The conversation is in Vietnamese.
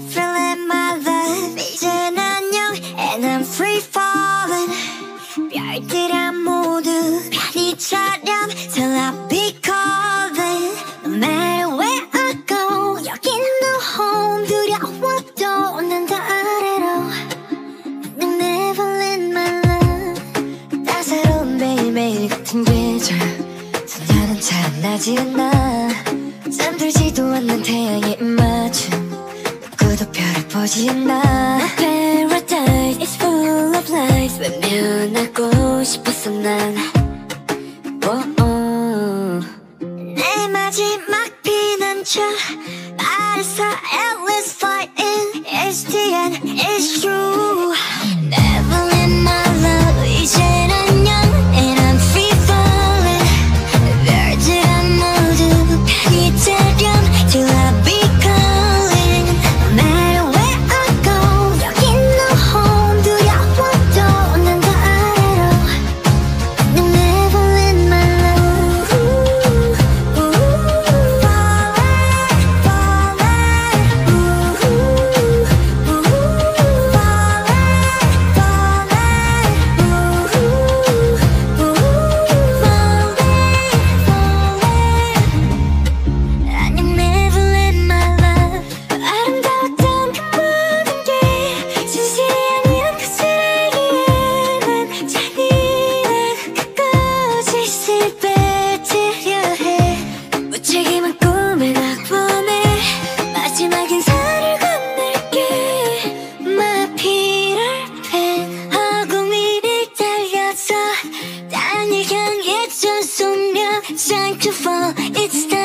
feeling my love. 이젠 안녕, and I'm free falling. 별들한 모두 별이처럼 till I be calling. No matter where I go, 여긴 no home. 두려워도 난다 아래로. I'm never let my love. 따사로운 매일매일 같은 계절. 순간은 참나지 않아 잠들지도 않는 태양이 거짓말 Paradise is full of lies 외면하고 싶었어 난 oh, oh. 내 마지막 피난처 I saw 꿈을 덕분에 마지막 인사를 건넬게. 마피를 펜하고 미리 달려서. 땅을 향해 전 소면 Thank you for it's time.